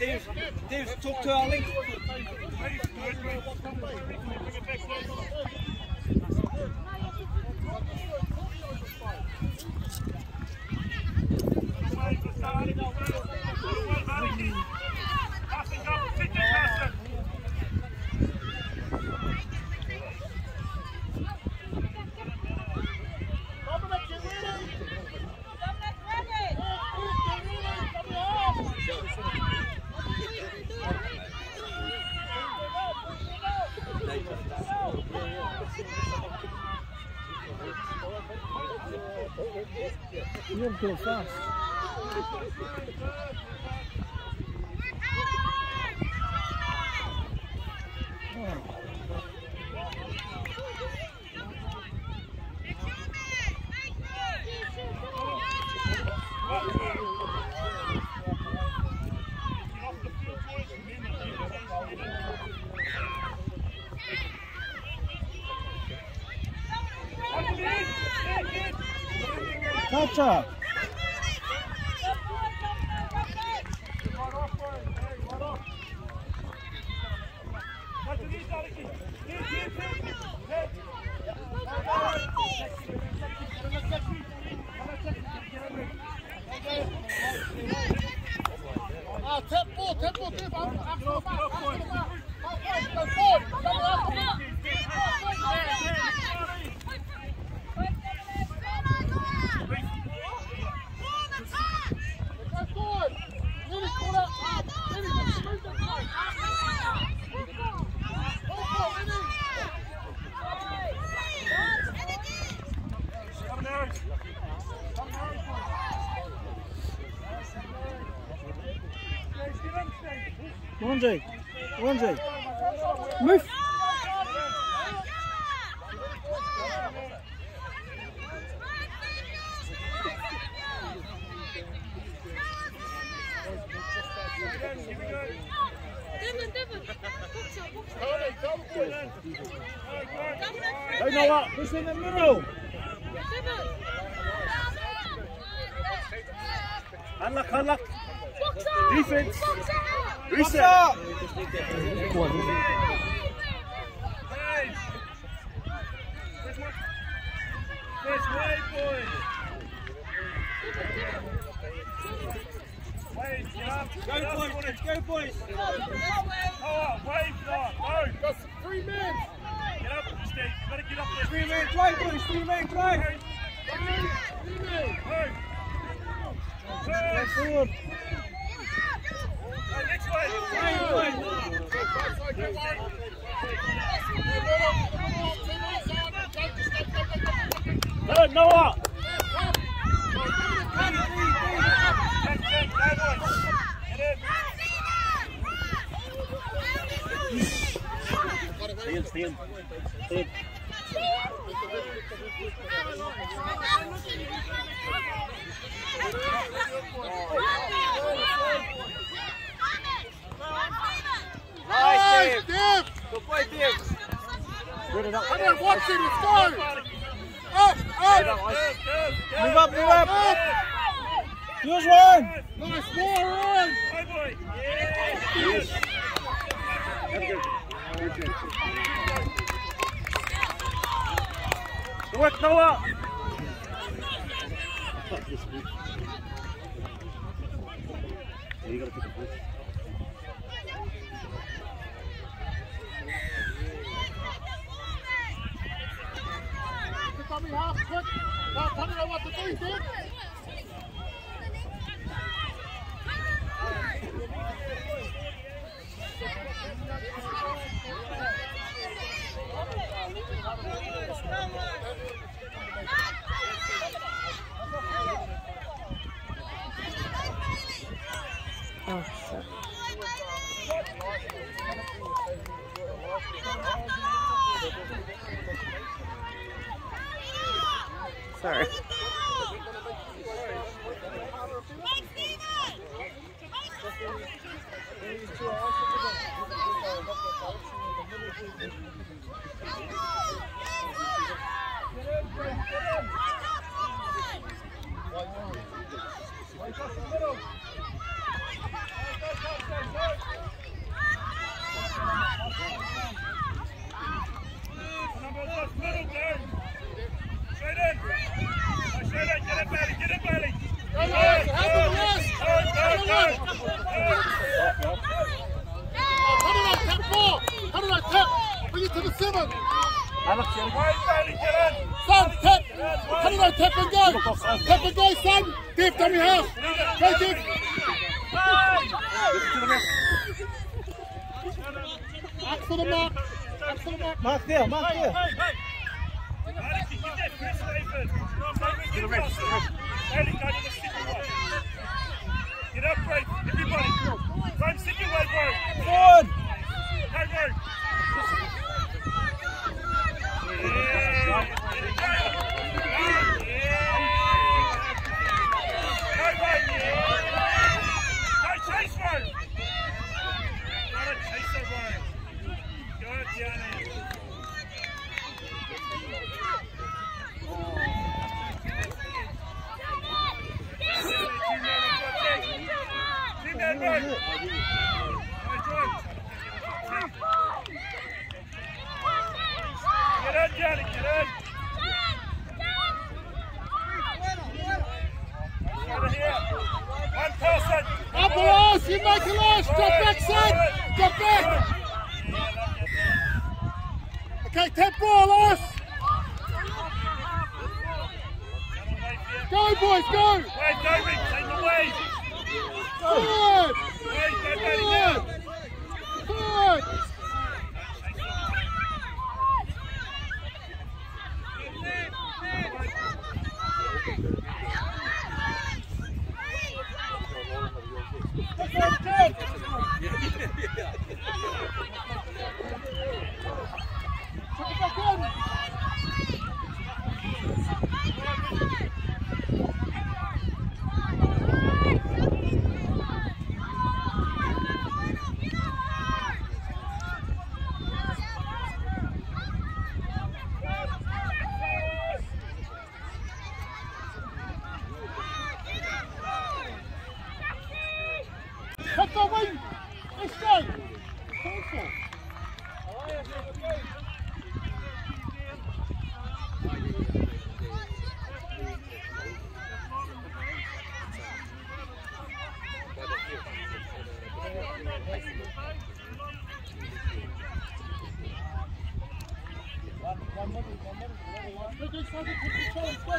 Dave, Dave, talk to Ali. You're going fast. Touch up. Ah, tempo, tempo, tempo. I'm, I'm so fast. I'm so fast. Go forward. Go forward. Go forward. Lily, call out. Ah, Lily, just move the ball. Go forward, Lily. Go on, Jake. Go on, Jake. Move. Devon, Devon. Box up, box up. Tony, go for it. Devon, Hey, Noah. Push in the middle. Devon. Unlock, unlock. Box up. Defense. Box up. Reset. This boys. Go, boys. Go, boys. Oh. Go. Got three men. Get up, Steve. You get up. Three boys. Three drive. Three men. Forward. Hey, next way. Hey, way. Go, Noah. Nice, Dave. Good play, Dave. Come on, watch it. Let's go. Up, up. Move up, move up. Use one. Nice ball, Ryan. Hey, boy. Yes. Good work, Noah. You gotta pick a place. Tell me half quick. Now tell me what to do, Dave. Sorry. Go, Sorry. Middle, middle, middle, middle, Mark there, mark there. Press, David. Get a rest. Bailey, go to the sticky one. Get up, Craig. Everybody. Run sticky way, bro. Yeah. Go, bro. Go, chase, bro. Gotta chase it, bro. Go, Gianni. Team man, bro. Go, George. Get in, Gianni, get in. Over here. One person. Up the last. You make the last. Drop back, son. Drop back. Okay, tap ball, last. Go, boys, go. Wait, go, Rick. Take the way. Forward. Wait, go, Benny, now. Forward. Forward. Put it back in. Cut the wing. Let's go. Careful. Look inside the control. Let's go.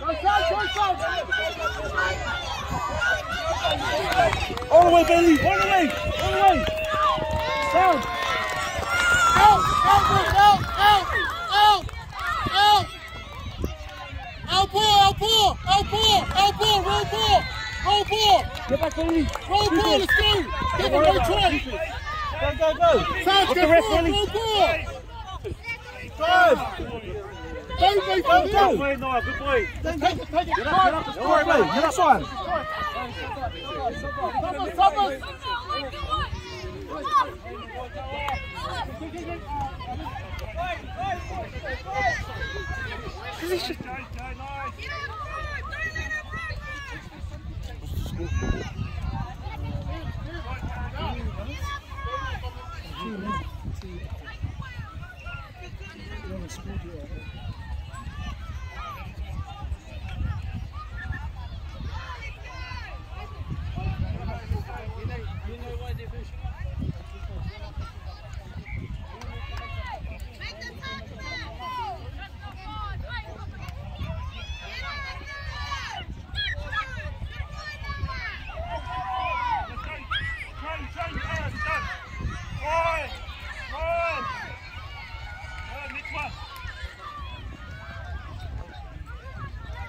Go, son, go, son. All the way, Bailey. All the way. All the way. Out, out, out, out, out, out. Out ball, out ball, out ball, out ball, roll ball, roll ball, Get back, Bailey. roll Keep ball, it. let's go. Give Don't it, worry no about it. try. Keep it. Go, go, go. Sounds Look good, the ref, ball, Bailey. roll ball. Go. Don't make Go, it go. go. Wait, Noah, good boy. Take it, take it, Get get up, get up. All right, Bailey. Get us one. Thomas, Thomas. Go, go, nice. Train, train, pass, done. One, one. Uh, next one.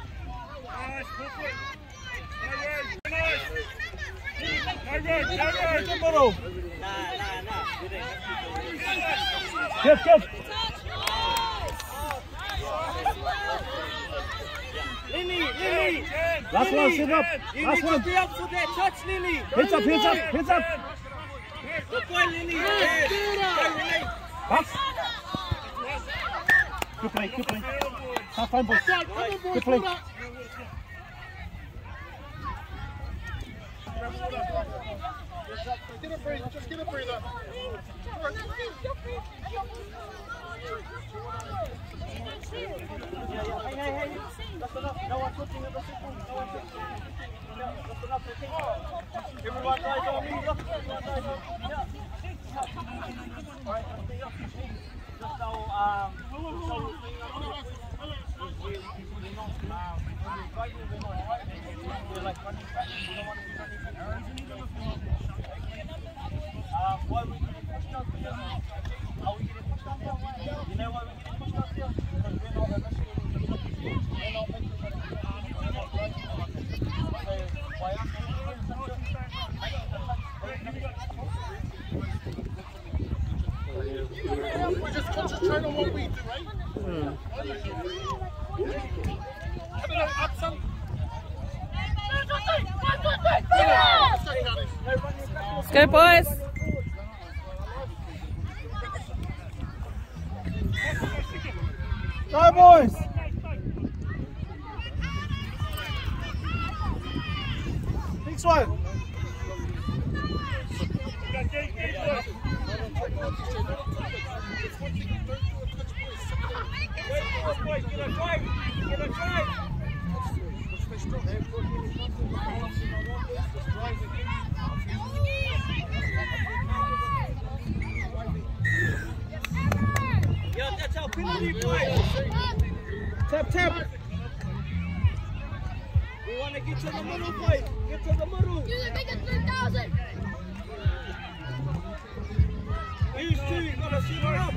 Nice, good foot. No road, nice. No road, middle. Ten. Last one, sit up. Last one. be up for that touch, Lily. Hands up, hands up, hands up. Good boy, Lily. Pass. Good play, good play. Have fun, boys. Good play. Breather, just get a breather. Um, um, be running back. Um, why we getting pushed out here? Are we getting pushed out here? You know why we're getting pushed out here? Because we're not initiating the push. We're not making the We're not driving So, why aren't we doing such a We just concentrate on what we do, right? Have a look, up some. Let's boys. Go, boys. Next one. Yeah, that's penalty, boys. Tap, tap. We want to get to the middle, boys. Get to the middle. These two, you gotta sit her up.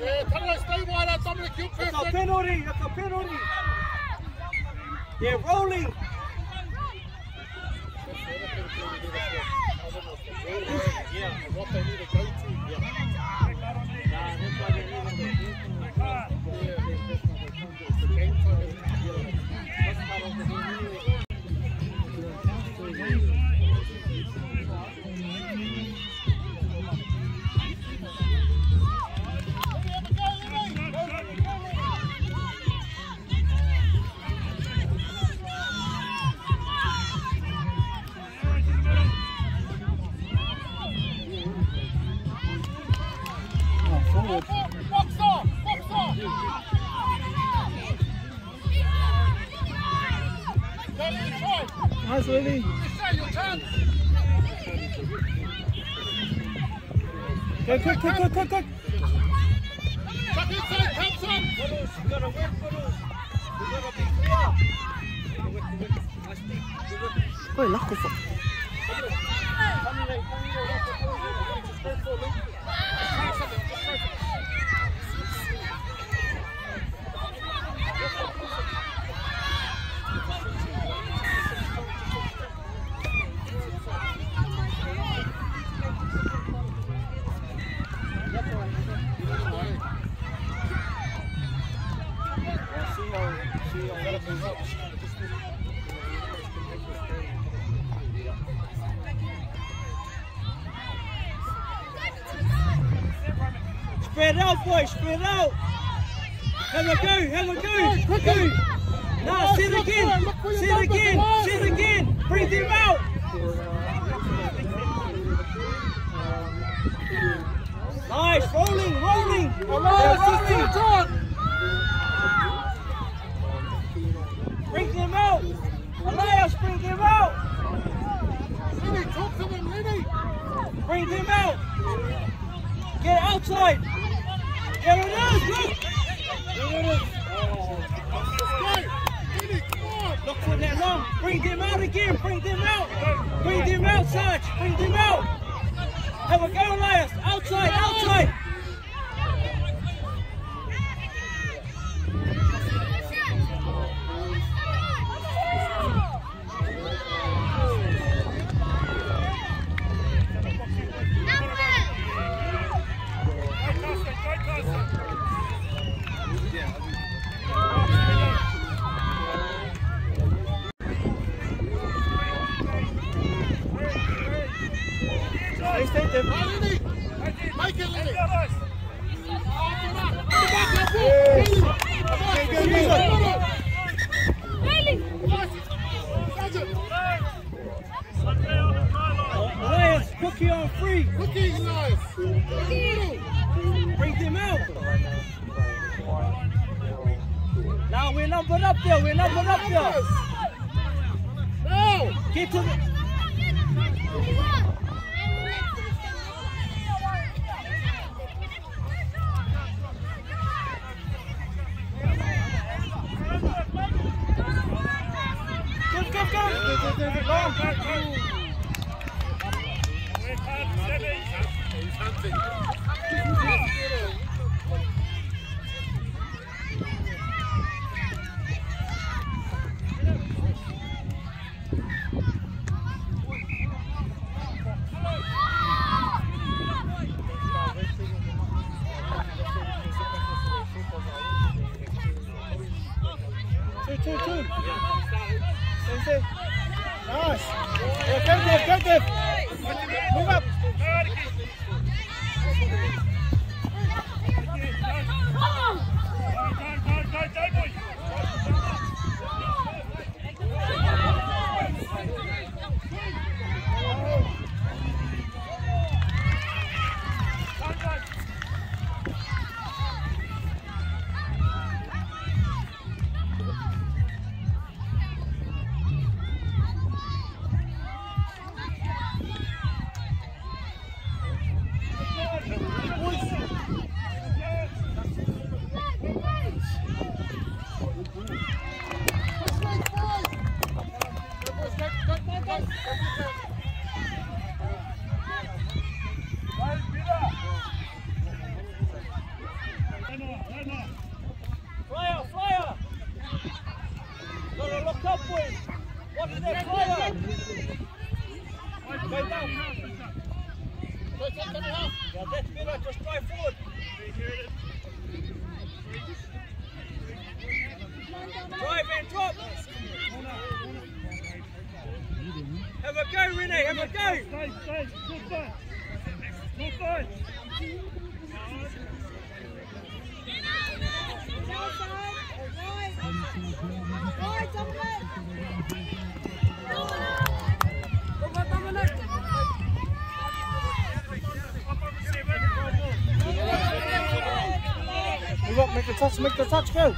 Yeah, Pablo, stay wide out, Dominic, you're That's a penalty. That's a penalty. They're rolling. Yeah, Nice, chance! Go, quick, quick, quick, quick, quick. Back inside, Thompson! You gotta work for those. You gotta be clear. Gotta- Oi, laku po. Come here, come here, that's the point. You need to stand for me. Try something, just try something. See how, see how that moves up. Spread out, boys, spread out. Have a go, have a go, quickly. Now, sit again, sit again, sit again. Breathe him out. Nice, rolling, rolling. Rolling. Bring them out. Elias, bring them out. Lenny, talk to them, Lenny! Bring them out. Get outside. Bring them out again. Bring them out. Bring them out, Sarge. Bring them out. Have a go, Elias. Outside, outside. Now we're numbered up there. We're numbered up there. No. Get to the. Go, go, go. Two, two. Stay, stay. Nice. Go, Dave. Move up. Have a go, Renee. Have a go. Stay, stay, good fight. Good fight. Make the touch, make the touch, go.